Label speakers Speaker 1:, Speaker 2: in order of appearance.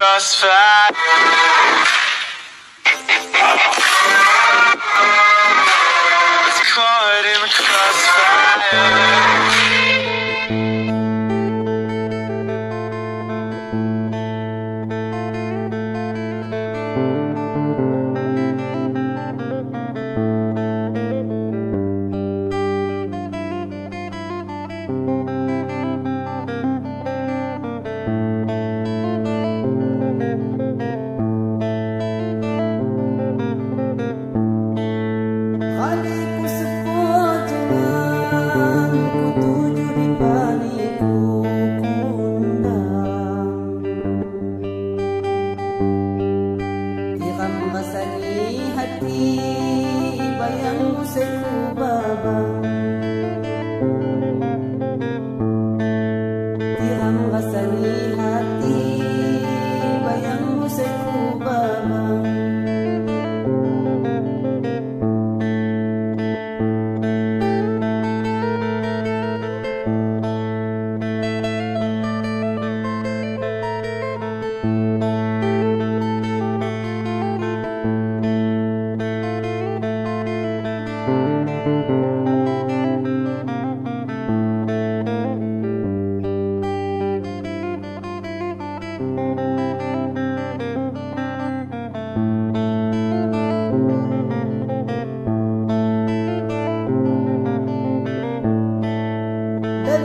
Speaker 1: Just fat. Caught in the crossfire.